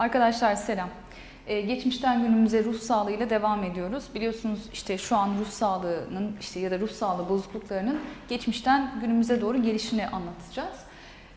Arkadaşlar selam. Ee, geçmişten günümüze ruh sağlığıyla devam ediyoruz. Biliyorsunuz işte şu an ruh sağlığının işte ya da ruh sağlığı bozukluklarının geçmişten günümüze doğru gelişini anlatacağız.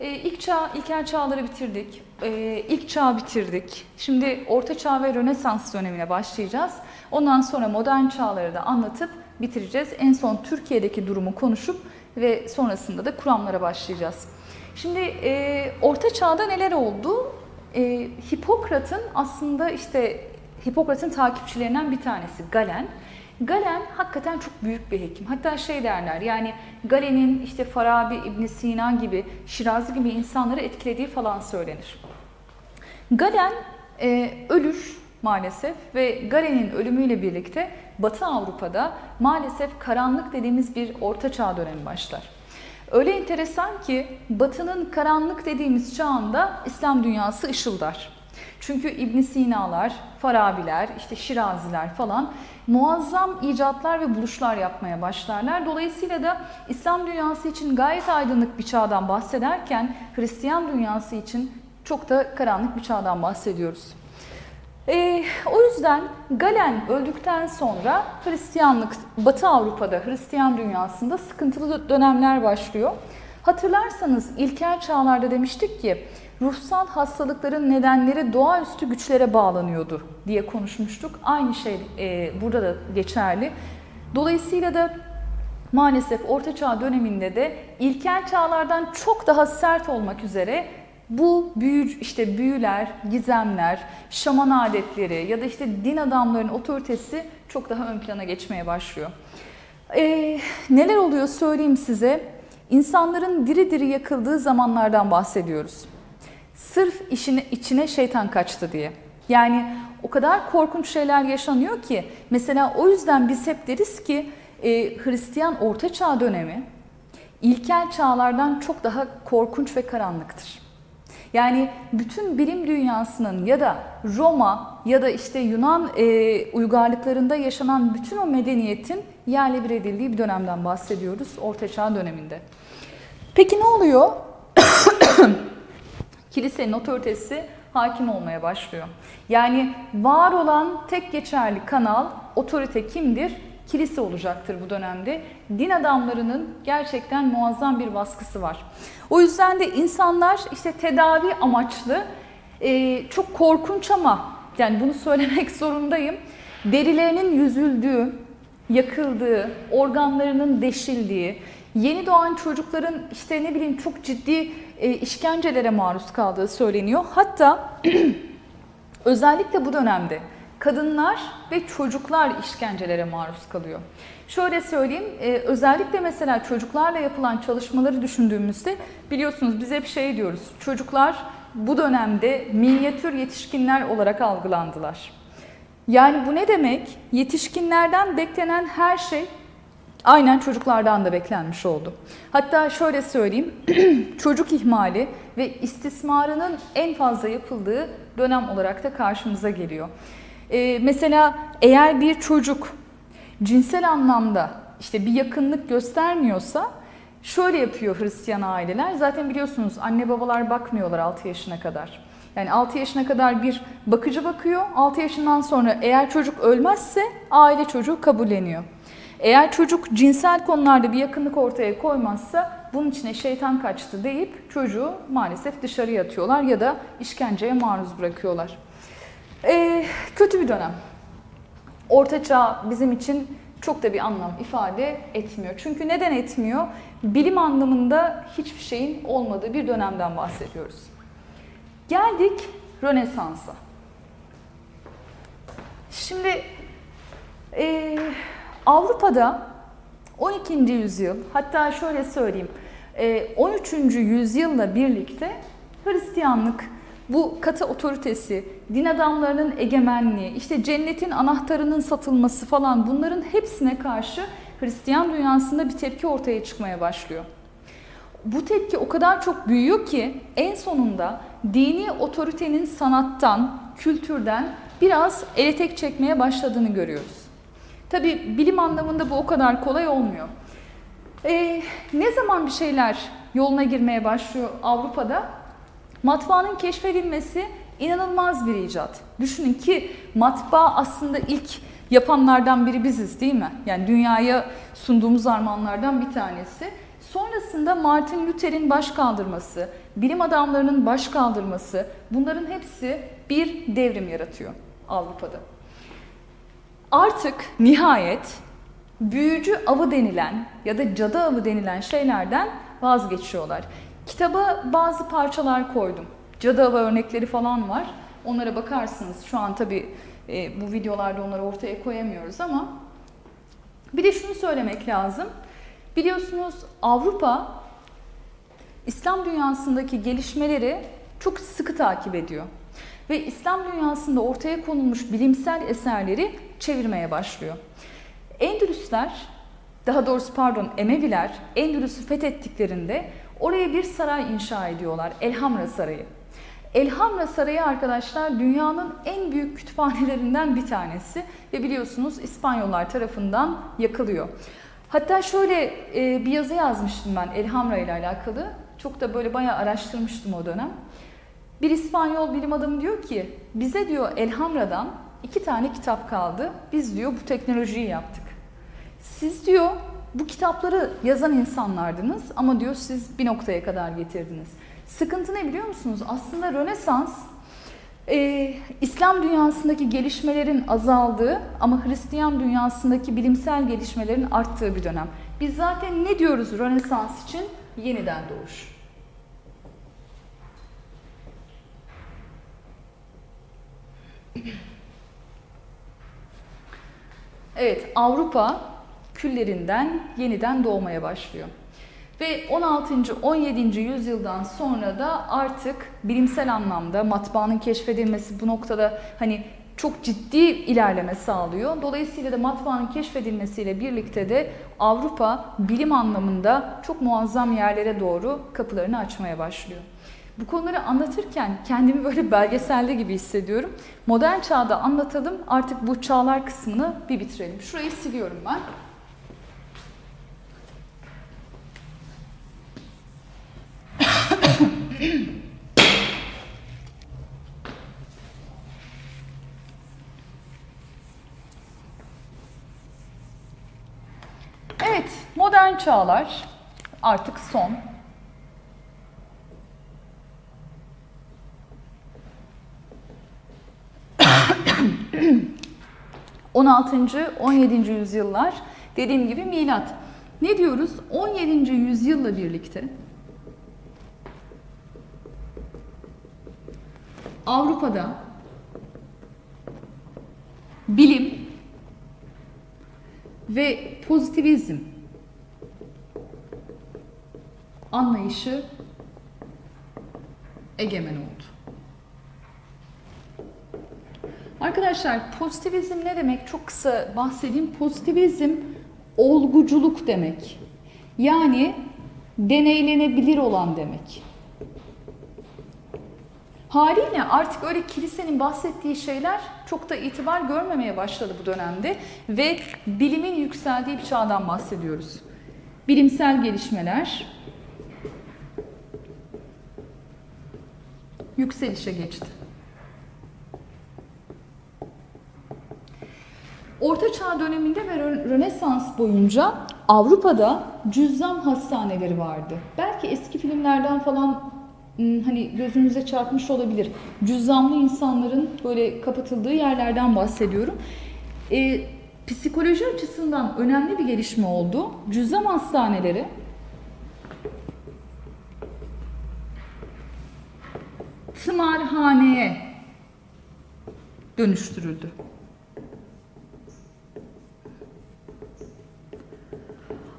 Ee, ilk çağ, ilkel çağları bitirdik. Ee, ilk çağ bitirdik. Şimdi orta çağ ve rönesans dönemine başlayacağız. Ondan sonra modern çağları da anlatıp bitireceğiz. En son Türkiye'deki durumu konuşup ve sonrasında da kuramlara başlayacağız. Şimdi e, orta çağda neler oldu? E, Hipokrat'ın aslında işte Hipokrat'ın takipçilerinden bir tanesi Galen. Galen hakikaten çok büyük bir hekim. Hatta şey derler yani Galen'in işte Farabi, İbn Sina gibi, Şirazi gibi insanları etkilediği falan söylenir. Galen e, ölür maalesef ve Galen'in ölümüyle birlikte Batı Avrupa'da maalesef karanlık dediğimiz bir orta çağ dönemi başlar. Öyle enteresan ki Batı'nın karanlık dediğimiz çağında İslam dünyası ışıldar. Çünkü İbn Sina'lar, Farabiler, işte Şiraziler falan muazzam icatlar ve buluşlar yapmaya başlarlar. Dolayısıyla da İslam dünyası için gayet aydınlık bir çağdan bahsederken Hristiyan dünyası için çok da karanlık bir çağdan bahsediyoruz. E, o yüzden Galen öldükten sonra Hristiyanlık Batı Avrupa'da Hristiyan dünyasında sıkıntılı dönemler başlıyor. Hatırlarsanız ilkel çağlarda demiştik ki ruhsal hastalıkların nedenleri doğaüstü güçlere bağlanıyordu diye konuşmuştuk. Aynı şey e, burada da geçerli. Dolayısıyla da maalesef Orta Çağ döneminde de ilkel çağlardan çok daha sert olmak üzere bu büyü, işte büyüler, gizemler, şaman adetleri ya da işte din adamlarının otoritesi çok daha ön plana geçmeye başlıyor. Ee, neler oluyor söyleyeyim size. İnsanların diri diri yakıldığı zamanlardan bahsediyoruz. Sırf işine, içine şeytan kaçtı diye. Yani o kadar korkunç şeyler yaşanıyor ki mesela o yüzden biz hep deriz ki e, Hristiyan Orta Çağ dönemi ilkel çağlardan çok daha korkunç ve karanlıktır. Yani bütün bilim dünyasının ya da Roma ya da işte Yunan e, uygarlıklarında yaşanan bütün o medeniyetin yerle bir edildiği bir dönemden bahsediyoruz Orta Çağ döneminde. Peki ne oluyor? Kilisenin otoritesi hakim olmaya başlıyor. Yani var olan tek geçerli kanal, otorite kimdir? Kilise olacaktır bu dönemde. Din adamlarının gerçekten muazzam bir baskısı var. O yüzden de insanlar işte tedavi amaçlı e, çok korkunç ama yani bunu söylemek zorundayım. Derilerinin yüzüldüğü, yakıldığı, organlarının deşildiği, yeni doğan çocukların işte ne bileyim çok ciddi e, işkencelere maruz kaldığı söyleniyor. Hatta özellikle bu dönemde kadınlar ve çocuklar işkencelere maruz kalıyor. Şöyle söyleyeyim, e, özellikle mesela çocuklarla yapılan çalışmaları düşündüğümüzde biliyorsunuz biz hep şey diyoruz, çocuklar bu dönemde minyatür yetişkinler olarak algılandılar. Yani bu ne demek? Yetişkinlerden beklenen her şey aynen çocuklardan da beklenmiş oldu. Hatta şöyle söyleyeyim, çocuk ihmali ve istismarının en fazla yapıldığı dönem olarak da karşımıza geliyor. Ee, mesela eğer bir çocuk cinsel anlamda işte bir yakınlık göstermiyorsa şöyle yapıyor Hristiyan aileler. Zaten biliyorsunuz anne babalar bakmıyorlar 6 yaşına kadar. Yani 6 yaşına kadar bir bakıcı bakıyor. 6 yaşından sonra eğer çocuk ölmezse aile çocuğu kabulleniyor. Eğer çocuk cinsel konularda bir yakınlık ortaya koymazsa bunun içine şeytan kaçtı deyip çocuğu maalesef dışarıya atıyorlar ya da işkenceye maruz bırakıyorlar. Ee, kötü bir dönem. Orta Çağ bizim için çok da bir anlam ifade etmiyor. Çünkü neden etmiyor? Bilim anlamında hiçbir şeyin olmadığı bir dönemden bahsediyoruz. Geldik Rönesans'a. Şimdi e, Avrupa'da 12. yüzyıl hatta şöyle söyleyeyim 13. yüzyılla birlikte Hristiyanlık bu katı otoritesi, din adamlarının egemenliği, işte cennetin anahtarının satılması falan bunların hepsine karşı Hristiyan dünyasında bir tepki ortaya çıkmaya başlıyor. Bu tepki o kadar çok büyüyor ki en sonunda dini otoritenin sanattan, kültürden biraz ele tek çekmeye başladığını görüyoruz. Tabi bilim anlamında bu o kadar kolay olmuyor. Ee, ne zaman bir şeyler yoluna girmeye başlıyor Avrupa'da? Matbaanın keşfedilmesi İnanılmaz bir icat. Düşünün ki matbaa aslında ilk yapanlardan biri biziz değil mi? Yani dünyaya sunduğumuz armağanlardan bir tanesi. Sonrasında Martin Luther'in baş kaldırması, bilim adamlarının baş kaldırması bunların hepsi bir devrim yaratıyor Avrupa'da. Artık nihayet büyücü avı denilen ya da cadı avı denilen şeylerden vazgeçiyorlar. Kitaba bazı parçalar koydum. Cadı avı örnekleri falan var. Onlara bakarsınız. Şu an tabii e, bu videolarda onları ortaya koyamıyoruz ama bir de şunu söylemek lazım. Biliyorsunuz Avrupa İslam dünyasındaki gelişmeleri çok sıkı takip ediyor. Ve İslam dünyasında ortaya konulmuş bilimsel eserleri çevirmeye başlıyor. Endülüsler, daha doğrusu pardon Emeviler Endülüs'ü fethettiklerinde oraya bir saray inşa ediyorlar. Elhamra Sarayı. Elhamra Sarayı arkadaşlar dünyanın en büyük kütüphanelerinden bir tanesi ve biliyorsunuz İspanyollar tarafından yakılıyor. Hatta şöyle e, bir yazı yazmıştım ben Elhamra ile alakalı. Çok da böyle bayağı araştırmıştım o dönem. Bir İspanyol bilim adamı diyor ki bize diyor Elhamra'dan iki tane kitap kaldı. Biz diyor bu teknolojiyi yaptık. Siz diyor bu kitapları yazan insanlardınız ama diyor siz bir noktaya kadar getirdiniz. Sıkıntı ne biliyor musunuz? Aslında Rönesans e, İslam dünyasındaki gelişmelerin azaldığı ama Hristiyan dünyasındaki bilimsel gelişmelerin arttığı bir dönem. Biz zaten ne diyoruz Rönesans için? Yeniden doğuş. Evet, Avrupa küllerinden yeniden doğmaya başlıyor. Ve 16. 17. yüzyıldan sonra da artık bilimsel anlamda matbaanın keşfedilmesi bu noktada hani çok ciddi ilerleme sağlıyor. Dolayısıyla da matbaanın keşfedilmesiyle birlikte de Avrupa bilim anlamında çok muazzam yerlere doğru kapılarını açmaya başlıyor. Bu konuları anlatırken kendimi böyle belgeselde gibi hissediyorum. Modern çağda anlatalım artık bu çağlar kısmını bir bitirelim. Şurayı siliyorum ben. Evet, modern çağlar artık son. 16. 17. yüzyıllar dediğim gibi milat. Ne diyoruz? 17. yüzyılla birlikte Avrupa'da bilim ve pozitivizm anlayışı egemen oldu. Arkadaşlar pozitivizm ne demek? Çok kısa bahsedeyim. Pozitivizm olguculuk demek. Yani deneylenebilir olan demek. Haliyle artık öyle kilisenin bahsettiği şeyler çok da itibar görmemeye başladı bu dönemde ve bilimin yükseldiği bir çağdan bahsediyoruz. Bilimsel gelişmeler yükselişe geçti. Orta Çağ döneminde ve Rönesans boyunca Avrupa'da cüzzam hastaneleri vardı. Belki eski filmlerden falan hani gözünüze çarpmış olabilir. Cüzzamlı insanların böyle kapatıldığı yerlerden bahsediyorum. E, psikoloji açısından önemli bir gelişme oldu. Cüzzam hastaneleri tımarhaneye dönüştürüldü.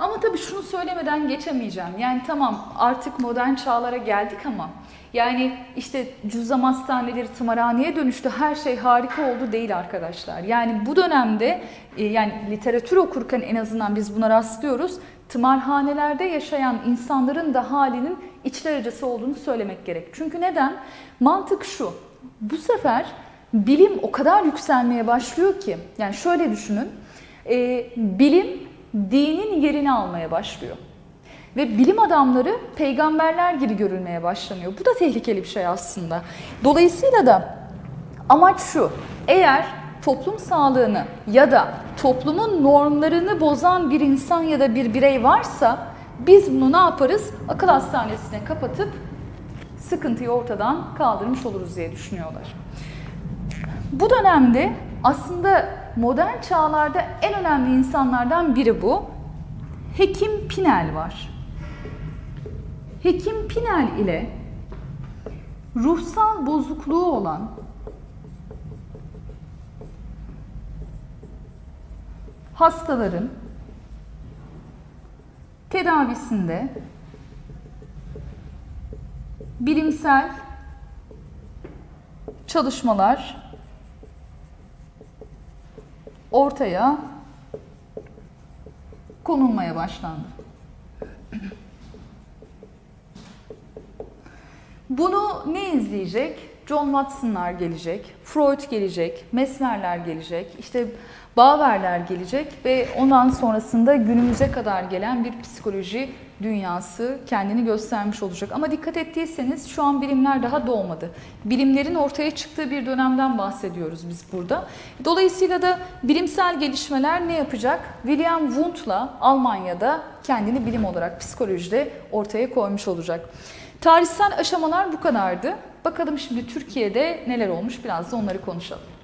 Ama tabii şunu söylemeden geçemeyeceğim. Yani tamam artık modern çağlara geldik ama yani işte cüzzam hastaneleri tımarhaneye dönüştü. Her şey harika oldu değil arkadaşlar. Yani bu dönemde e, yani literatür okurken en azından biz buna rastlıyoruz. Tımarhanelerde yaşayan insanların da halinin içler acısı olduğunu söylemek gerek. Çünkü neden? Mantık şu. Bu sefer bilim o kadar yükselmeye başlıyor ki yani şöyle düşünün. E, bilim dinin yerini almaya başlıyor. Ve bilim adamları peygamberler gibi görülmeye başlanıyor. Bu da tehlikeli bir şey aslında. Dolayısıyla da Amaç şu, eğer toplum sağlığını ya da toplumun normlarını bozan bir insan ya da bir birey varsa biz bunu ne yaparız? Akıl hastanesine kapatıp sıkıntıyı ortadan kaldırmış oluruz diye düşünüyorlar. Bu dönemde aslında modern çağlarda en önemli insanlardan biri bu. Hekim Pinel var. Hekim Pinel ile ruhsal bozukluğu olan hastaların tedavisinde bilimsel çalışmalar ortaya konulmaya başlandı. Bunu ne izleyecek? John Watson'lar gelecek, Freud gelecek, Mesmer'ler gelecek, işte Bauer'ler gelecek ve ondan sonrasında günümüze kadar gelen bir psikoloji dünyası kendini göstermiş olacak. Ama dikkat ettiyseniz şu an bilimler daha doğmadı. Bilimlerin ortaya çıktığı bir dönemden bahsediyoruz biz burada. Dolayısıyla da bilimsel gelişmeler ne yapacak? William Wundt'la Almanya'da kendini bilim olarak psikolojide ortaya koymuş olacak. Tarihsel aşamalar bu kadardı. Bakalım şimdi Türkiye'de neler olmuş biraz da onları konuşalım.